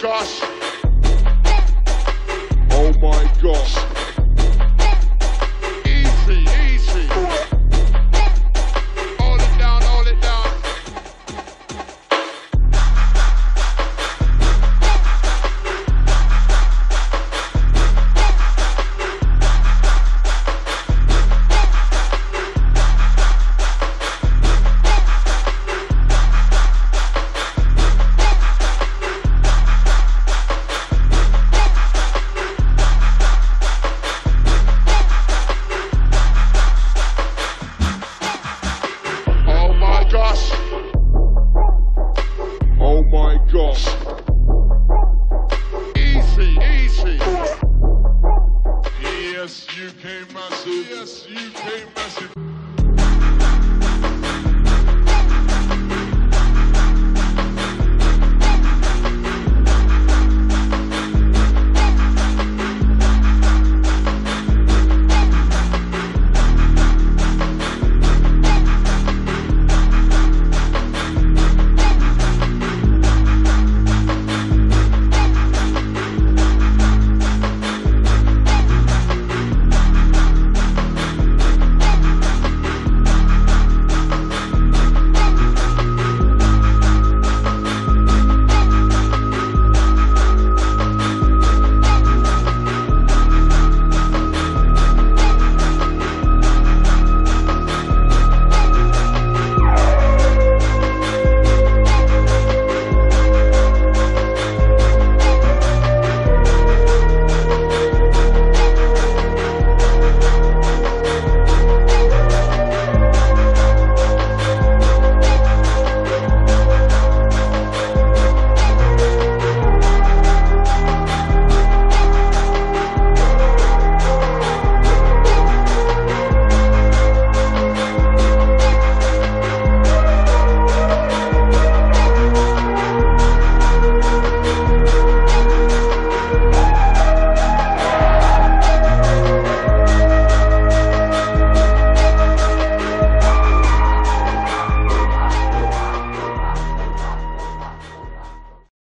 gosh. Oh my gosh. you came massive. Yes, you came massive.